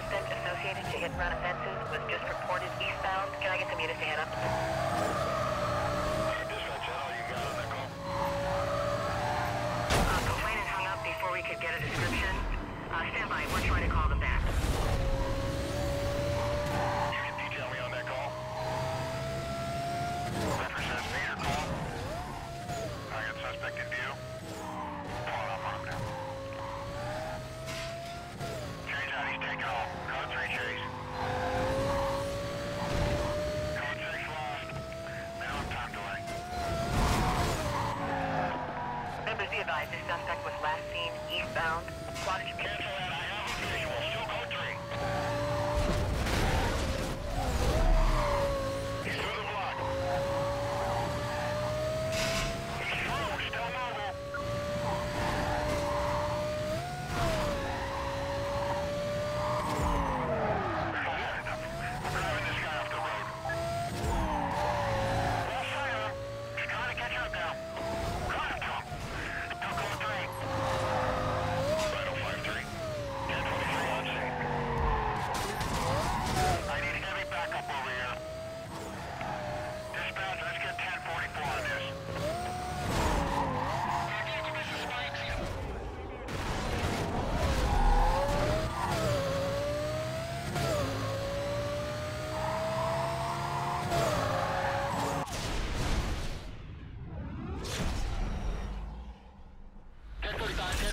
indicated to hit run offenses was just reported eastbound. Can I get some units to head up? Dispatch Channel, you got it, Nicole. Uh, hung up before we could get a description. Uh, stand by. We're trying to call them back.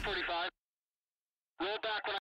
45.